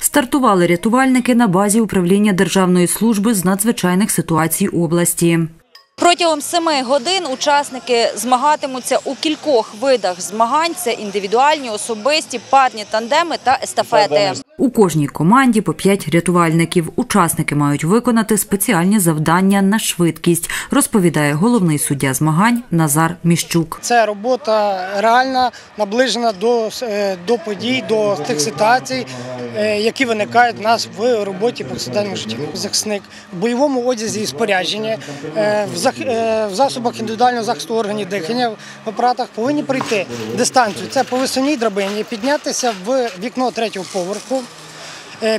Стартували рятувальники на базі управління Державної служби з надзвичайних ситуацій області. Протягом семи годин учасники змагатимуться у кількох видах змагань. Це індивідуальні, особисті, парні тандеми та естафети. У кожній команді по п'ять рятувальників. Учасники мають виконати спеціальні завдання на швидкість, розповідає головний суддя змагань Назар Міщук. Це робота реальна, наближена до, е, до подій, до тих ситуацій, е, які виникають в нас в роботі повсякденному житті. Захисник в бойовому одязі і спорядженні, е, в засобах індивідуального захисту органів дихання, в апаратах повинні пройти дистанцію. Це по висуній драбині, піднятися в вікно третього поверху,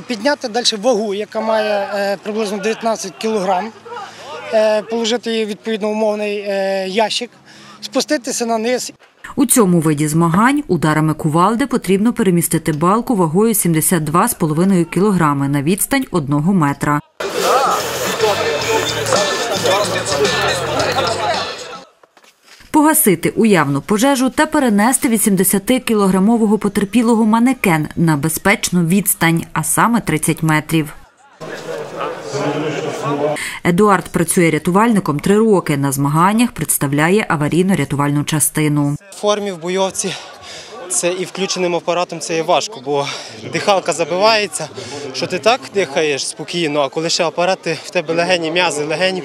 підняти далі вагу, яка має е, приблизно 19 кілограм е, положити її відповідно умовний е, ящик, спуститися на низ. У цьому виді змагань ударами кувалди потрібно перемістити балку вагою 72,5 кілограми на відстань одного метра. Погасити уявну пожежу та перенести 80-кілограмового потерпілого манекен на безпечну відстань, а саме 30 метрів. Едуард працює рятувальником три роки. На змаганнях представляє аварійно-рятувальну частину. В формі в бойовці це і включеним апаратом це є важко, бо дихалка забивається, що ти так дихаєш спокійно, а коли ще апарати в тебе легені, м'язи легенів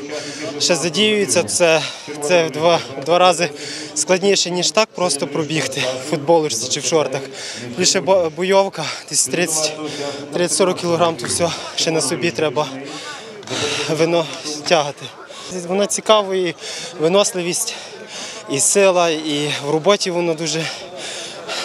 ще задіюються, це, це в два, два рази складніше, ніж так просто пробігти в футболочці чи в шортах. Більше бо- бойовка, десь 30 30-40 кілограм, то все ще на собі треба вино тягати. Воно цікаво і виносливість, і сила, і в роботі воно дуже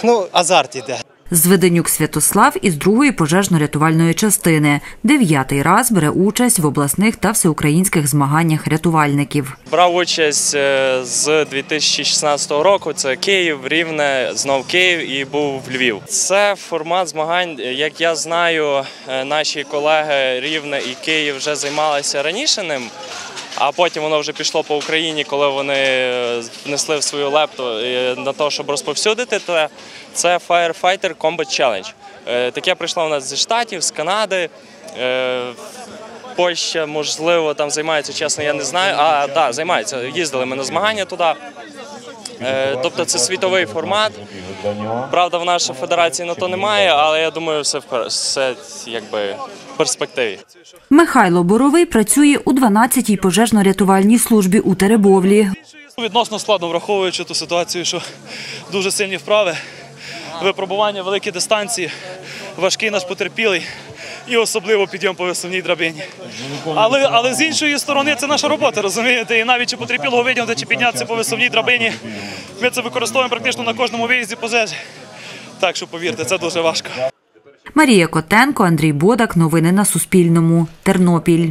ну, азарт іде. Зведенюк Святослав із другої пожежно-рятувальної частини. Дев'ятий раз бере участь в обласних та всеукраїнських змаганнях рятувальників. Брав участь е, з 2016 року. Це Київ, Рівне, знов Київ і був в Львів. Це формат змагань. Як я знаю, е, наші колеги Рівне і Київ вже займалися раніше ним. А потім воно вже пішло по Україні, коли вони е, внесли в свою лепту е, на те, щоб розповсюдити. те. це Firefighter Combat Challenge. Е, Таке прийшло у нас зі Штатів, з Канади. Польща, можливо, там займається, чесно, я не знаю. А так, да, займаються. Їздили ми на змагання туди. Е, Тобто це світовий формат. Правда, в нашій федерації на то немає, але я думаю, все, все якби в перспективі. Михайло Боровий працює у 12-й пожежно-рятувальній службі у Теребовлі. Відносно складно, враховуючи ту ситуацію, що дуже сильні вправи, випробування великі дистанції, важкий наш потерпілий і особливо підйом по висувній драбині. Але, але з іншої сторони це наша робота, розумієте? І навіть чи потерпілого витягнути, чи піднятися по висувній драбині, ми це використовуємо практично на кожному виїзді пожежі. Так що повірте, це дуже важко. Марія Котенко, Андрій Бодак. Новини на Суспільному. Тернопіль.